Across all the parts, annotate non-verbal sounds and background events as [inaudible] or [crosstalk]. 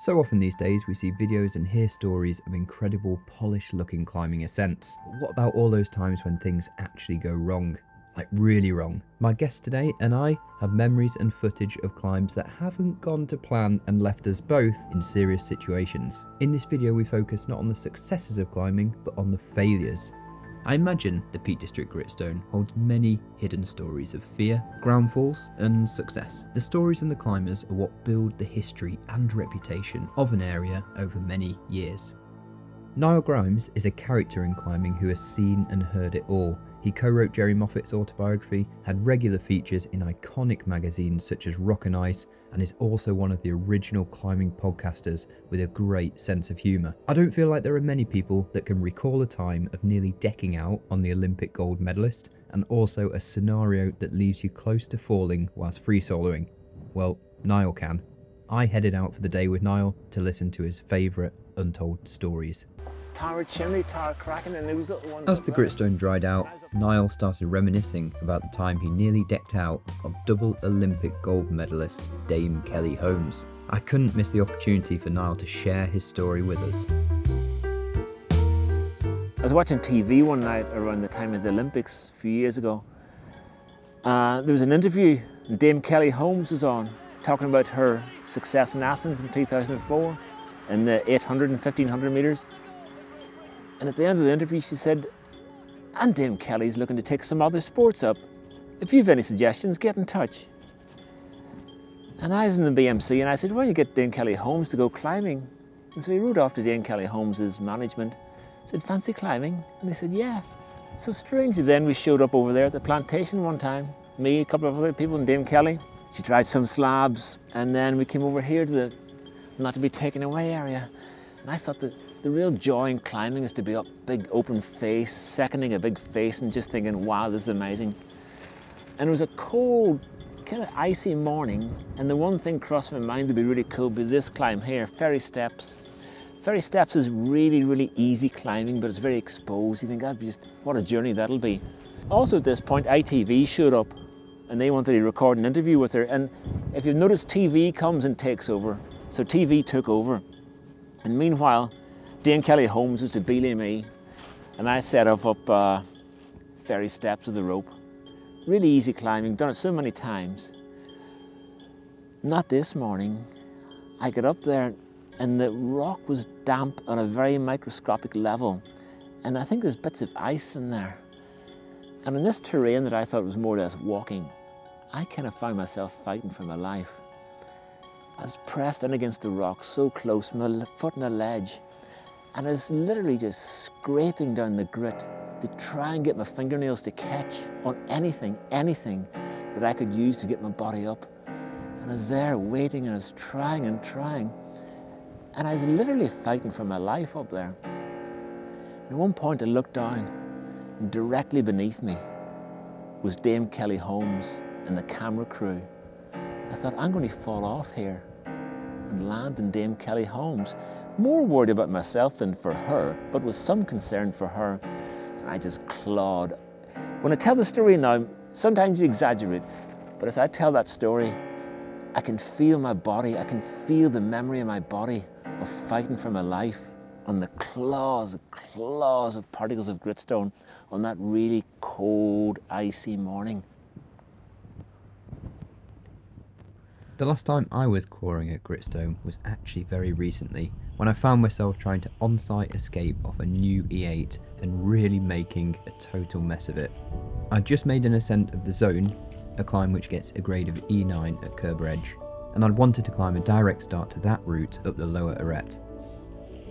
So often these days we see videos and hear stories of incredible polished looking climbing ascents. But what about all those times when things actually go wrong? Like really wrong. My guest today and I have memories and footage of climbs that haven't gone to plan and left us both in serious situations. In this video we focus not on the successes of climbing but on the failures. I imagine the Peak District Gritstone holds many hidden stories of fear, groundfalls, and success. The stories and the climbers are what build the history and reputation of an area over many years. Niall Grimes is a character in climbing who has seen and heard it all, he co wrote Jerry Moffatt's autobiography, had regular features in iconic magazines such as Rock and Ice, and is also one of the original climbing podcasters with a great sense of humour. I don't feel like there are many people that can recall a time of nearly decking out on the Olympic gold medalist, and also a scenario that leaves you close to falling whilst free soloing. Well, Niall can. I headed out for the day with Niall to listen to his favourite untold stories tower chimney, tower cracking, and little. As the gritstone dried out, Niall started reminiscing about the time he nearly decked out of double Olympic gold medalist Dame Kelly Holmes. I couldn't miss the opportunity for Niall to share his story with us. I was watching TV one night around the time of the Olympics a few years ago. Uh, there was an interview, Dame Kelly Holmes was on, talking about her success in Athens in 2004 in the 800 and 1500 metres. And at the end of the interview, she said, And Dame Kelly's looking to take some other sports up. If you've any suggestions, get in touch. And I was in the BMC and I said, don't you get Dame Kelly Holmes to go climbing? And so he wrote off to Dame Kelly Holmes's management, said, Fancy climbing? And they said, Yeah. So strangely then we showed up over there at the plantation one time, me, a couple of other people, and Dame Kelly. She tried some slabs, and then we came over here to the not to be taken away area. And I thought that the real joy in climbing is to be up big open face, seconding a big face and just thinking, wow, this is amazing. And it was a cold, kind of icy morning, and the one thing crossed my mind to be really cool would be this climb here, Fairy Steps. Fairy Steps is really, really easy climbing, but it's very exposed. You think, God, just what a journey that'll be. Also, at this point, ITV showed up and they wanted to record an interview with her. And if you've noticed, TV comes and takes over. So TV took over. And meanwhile, Dame Kelly Holmes was to belay me, and I set off up uh, Fairy Steps with the rope. Really easy climbing, done it so many times. Not this morning. I got up there, and the rock was damp on a very microscopic level, and I think there's bits of ice in there. And in this terrain that I thought was more or less walking, I kind of found myself fighting for my life. I was pressed in against the rock so close, my foot on the ledge, and I was literally just scraping down the grit to try and get my fingernails to catch on anything, anything that I could use to get my body up. And I was there waiting and I was trying and trying. And I was literally fighting for my life up there. And at one point I looked down and directly beneath me was Dame Kelly Holmes and the camera crew. I thought, I'm going to fall off here and land in Dame Kelly Holmes more worried about myself than for her, but with some concern for her. And I just clawed. When I tell the story now, sometimes you exaggerate, but as I tell that story, I can feel my body, I can feel the memory of my body of fighting for my life on the claws, claws of particles of gritstone on that really cold, icy morning. The last time I was clawing at gritstone was actually very recently, when I found myself trying to on-site escape off a new E8 and really making a total mess of it. I just made an ascent of the zone, a climb which gets a grade of E9 at Curbar Edge, and I'd wanted to climb a direct start to that route up the lower arete.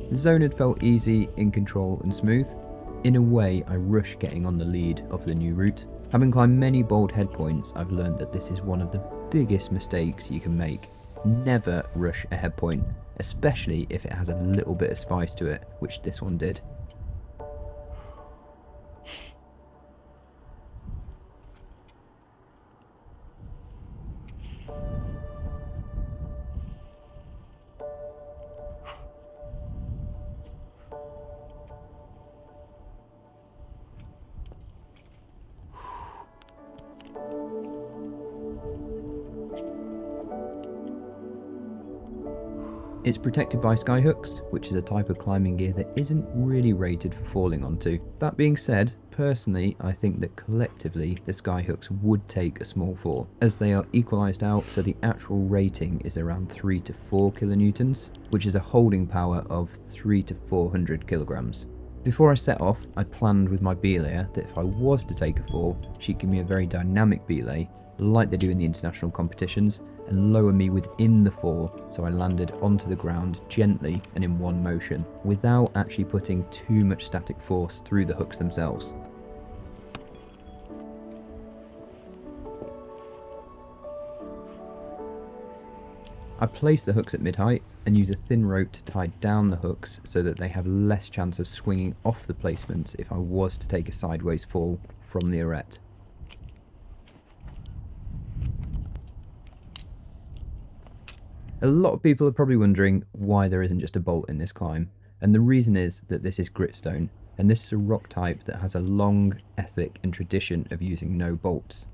The zone had felt easy, in control and smooth. In a way, I rushed getting on the lead of the new route. Having climbed many bold headpoints, I've learned that this is one of the biggest mistakes you can make. Never rush a head point, especially if it has a little bit of spice to it, which this one did. It's protected by skyhooks, which is a type of climbing gear that isn't really rated for falling onto. That being said, personally, I think that collectively the skyhooks would take a small fall, as they are equalised out so the actual rating is around 3 to 4 kilonewtons, which is a holding power of 3 to 400 kilograms. Before I set off, I planned with my belayer that if I was to take a fall, she'd give me a very dynamic belay, like they do in the international competitions, and lower me within the fall so I landed onto the ground gently and in one motion, without actually putting too much static force through the hooks themselves. I place the hooks at mid-height and use a thin rope to tie down the hooks so that they have less chance of swinging off the placements if I was to take a sideways fall from the arete. A lot of people are probably wondering why there isn't just a bolt in this climb, and the reason is that this is gritstone, and this is a rock type that has a long ethic and tradition of using no bolts.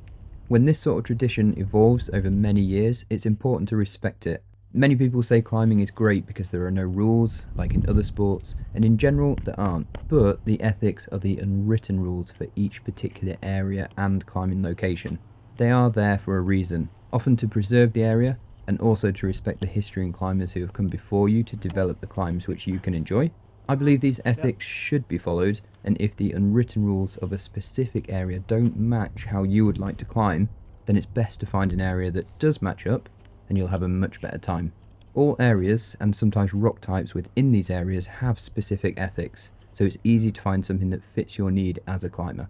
When this sort of tradition evolves over many years, it's important to respect it. Many people say climbing is great because there are no rules, like in other sports, and in general there aren't, but the ethics are the unwritten rules for each particular area and climbing location. They are there for a reason, often to preserve the area, and also to respect the history and climbers who have come before you to develop the climbs which you can enjoy. I believe these ethics should be followed, and if the unwritten rules of a specific area don't match how you would like to climb, then it's best to find an area that does match up, and you'll have a much better time. All areas, and sometimes rock types within these areas, have specific ethics, so it's easy to find something that fits your need as a climber.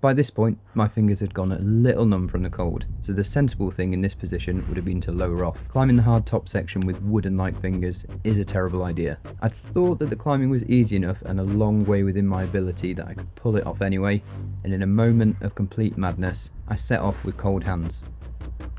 By this point, my fingers had gone a little numb from the cold, so the sensible thing in this position would have been to lower off. Climbing the hard top section with wooden-like fingers is a terrible idea. I thought that the climbing was easy enough and a long way within my ability that I could pull it off anyway, and in a moment of complete madness, I set off with cold hands.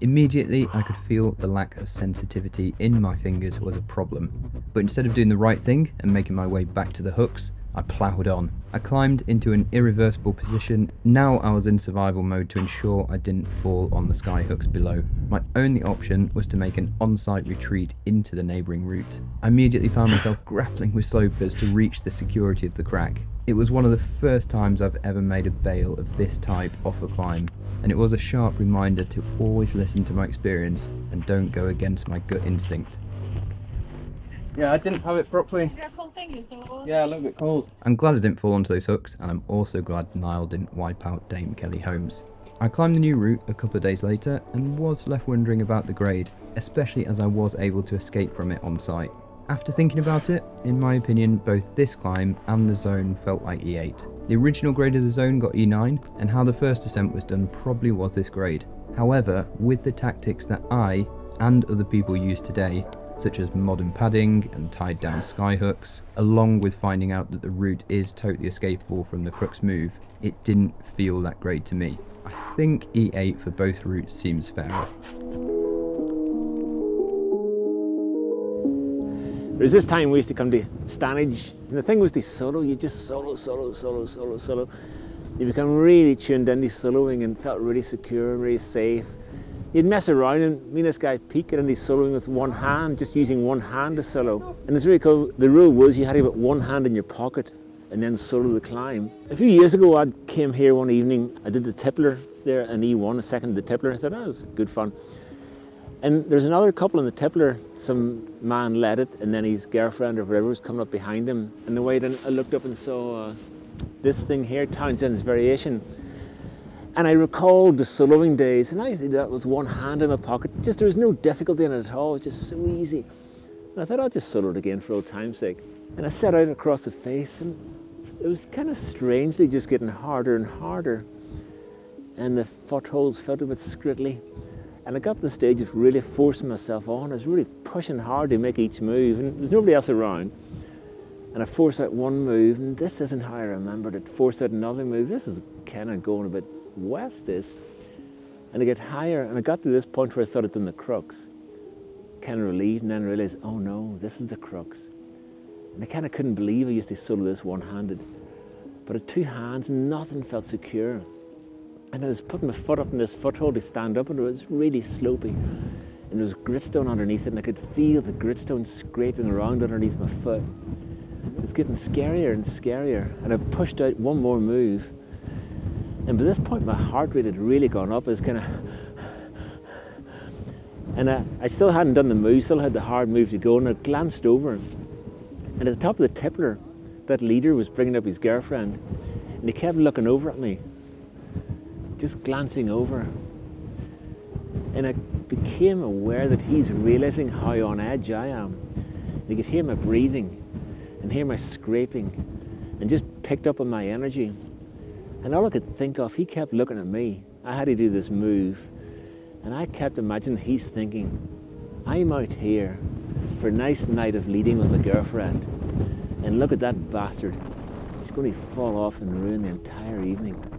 Immediately, I could feel the lack of sensitivity in my fingers was a problem, but instead of doing the right thing and making my way back to the hooks, I ploughed on. I climbed into an irreversible position. Now I was in survival mode to ensure I didn't fall on the skyhooks below. My only option was to make an on-site retreat into the neighbouring route. I immediately found myself [laughs] grappling with slopers to reach the security of the crack. It was one of the first times I've ever made a bail of this type off a climb, and it was a sharp reminder to always listen to my experience and don't go against my gut instinct. Yeah, I didn't have it properly. Yeah, cold fingers or Yeah, a little bit cold. I'm glad I didn't fall onto those hooks, and I'm also glad Niall didn't wipe out Dame Kelly Holmes. I climbed the new route a couple of days later and was left wondering about the grade, especially as I was able to escape from it on site. After thinking about it, in my opinion, both this climb and the zone felt like E8. The original grade of the zone got E9, and how the first ascent was done probably was this grade. However, with the tactics that I and other people use today, such as modern padding and tied down skyhooks, along with finding out that the route is totally escapable from the crux move, it didn't feel that great to me. I think E8 for both routes seems fairer. There's this time we used to come to Stanage, and the thing was to solo, you just solo, solo, solo, solo, solo. You become really tuned in into soloing and felt really secure and really safe. You'd mess around and me and this guy Pete and he's soloing with one hand, just using one hand to solo. And it's really cool. The rule was you had to put one hand in your pocket and then solo the climb. A few years ago, I came here one evening. I did the Tippler there, an E1, a second the Tippler. I thought that was good fun. And there's another couple in the Tippler. Some man led it, and then his girlfriend or whatever was coming up behind him. And the way then I looked up and saw uh, this thing here, Townsend's Variation. And I recalled the soloing days, and I used that with one hand in my pocket. Just there was no difficulty in it at all. It was just so easy. And I thought I'll just solo it again for old time's sake. And I set out across the face, and it was kind of strangely just getting harder and harder. And the footholds felt a bit scrittly. And I got to the stage of really forcing myself on. I was really pushing hard to make each move, and there's nobody else around. And I forced out one move, and this isn't how I remembered it. Forced out another move. This is kind of going a bit west, this. And I get higher, and I got to this point where I thought I'd done the crux. Kind of relieved, and then realized, oh no, this is the crux. And I kind of couldn't believe I used to solo this one handed. But at two hands, nothing felt secure. And I was putting my foot up in this foothold to stand up, and it was really slopey. and there was gritstone underneath it, and I could feel the gritstone scraping around underneath my foot. It was getting scarier and scarier, and I pushed out one more move. And by this point, my heart rate had really gone up. I was kind of. And I, I still hadn't done the move, still had the hard move to go, and I glanced over. And at the top of the tippler, that leader was bringing up his girlfriend, and he kept looking over at me, just glancing over. And I became aware that he's realizing how on edge I am. And he could hear my breathing and hear my scraping and just picked up on my energy. And all I could think of, he kept looking at me. I had to do this move. And I kept imagining he's thinking, I'm out here for a nice night of leading with my girlfriend. And look at that bastard. He's going to fall off and ruin the entire evening.